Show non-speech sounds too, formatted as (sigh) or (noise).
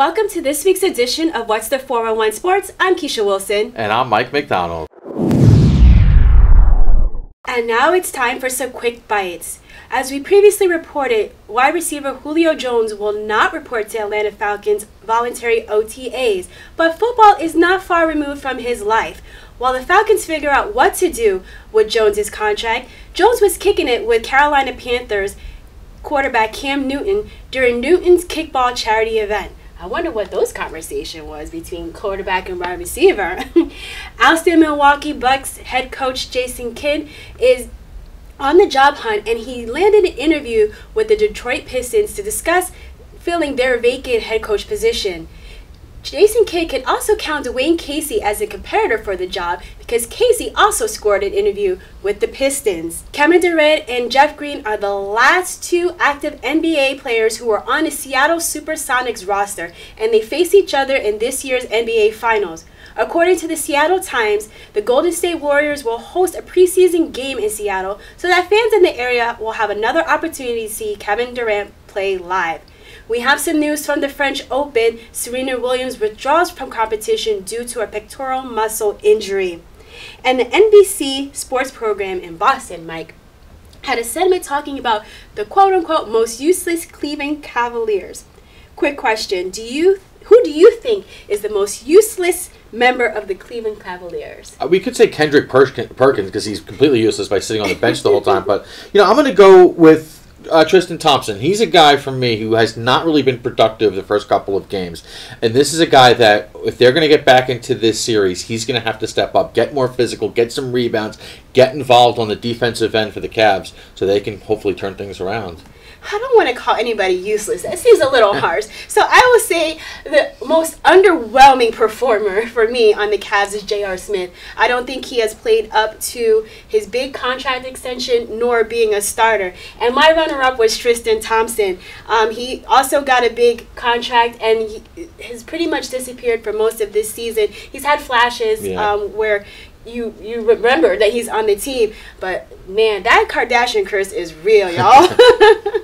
Welcome to this week's edition of What's the 411 Sports. I'm Keisha Wilson. And I'm Mike McDonald. And now it's time for some quick bites. As we previously reported, wide receiver Julio Jones will not report to Atlanta Falcons voluntary OTAs, but football is not far removed from his life. While the Falcons figure out what to do with Jones's contract, Jones was kicking it with Carolina Panthers quarterback Cam Newton during Newton's kickball charity event. I wonder what those conversation was between quarterback and wide receiver. (laughs) Ousted Milwaukee Bucks head coach Jason Kidd is on the job hunt and he landed an interview with the Detroit Pistons to discuss filling their vacant head coach position. Jason Kidd can also count Dwane Casey as a competitor for the job because Casey also scored an interview with the Pistons. Kevin Durant and Jeff Green are the last two active NBA players who are on the Seattle Supersonics roster, and they face each other in this year's NBA Finals. According to the Seattle Times, the Golden State Warriors will host a preseason game in Seattle so that fans in the area will have another opportunity to see Kevin Durant play live. We have some news from the French Open. Serena Williams withdraws from competition due to a pectoral muscle injury. And the NBC sports program in Boston, Mike, had a segment talking about the quote unquote most useless Cleveland Cavaliers. Quick question Do you who do you think is the most useless member of the Cleveland Cavaliers? Uh, we could say Kendrick Perkins because he's completely useless by sitting on the bench the whole time. (laughs) But you know, I'm going to go with uh, Tristan Thompson. He's a guy for me who has not really been productive the first couple of games, and this is a guy that if they're going to get back into this series, he's going to have to step up, get more physical, get some rebounds, get involved on the defensive end for the Cavs, so they can hopefully turn things around. I don't want to call anybody useless. That seems a little (laughs) harsh. So I will say the most underwhelming performer for me on the Cavs is J.R. Smith. I don't think he has played up to his big contract extension nor being a starter. And my runner-up was Tristan Thompson. Um, he also got a big contract and he has pretty much disappeared for most of this season. He's had flashes yeah. um, where you you remember that he's on the team, but man, that Kardashian curse is real, y'all. (laughs)